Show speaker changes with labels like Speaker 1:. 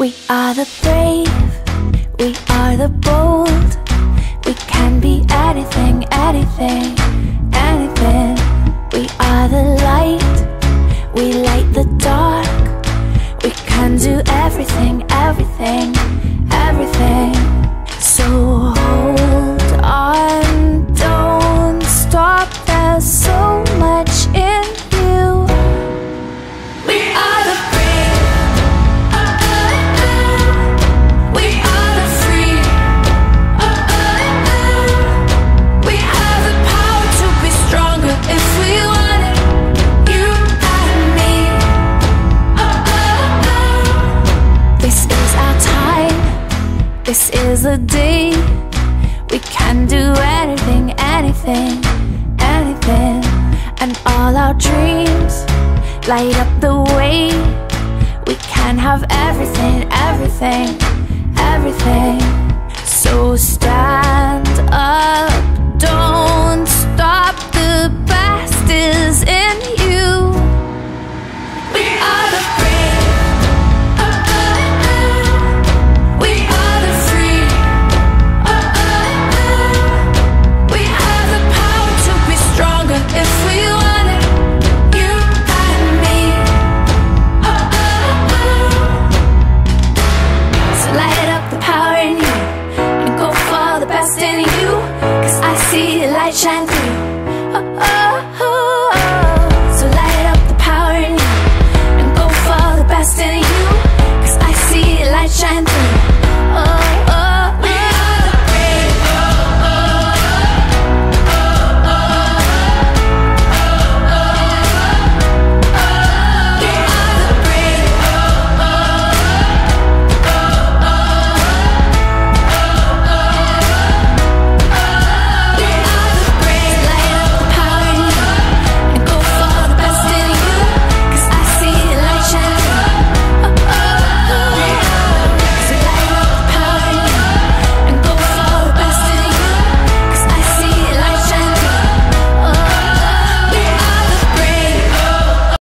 Speaker 1: We are the brave, we are the bold. We can be anything, anything, anything. We are the light, This is the day. We can do anything, anything, anything. And all our dreams light up the way. We can have everything, everything, everything. you Cause I see the light shine through oh, oh, oh.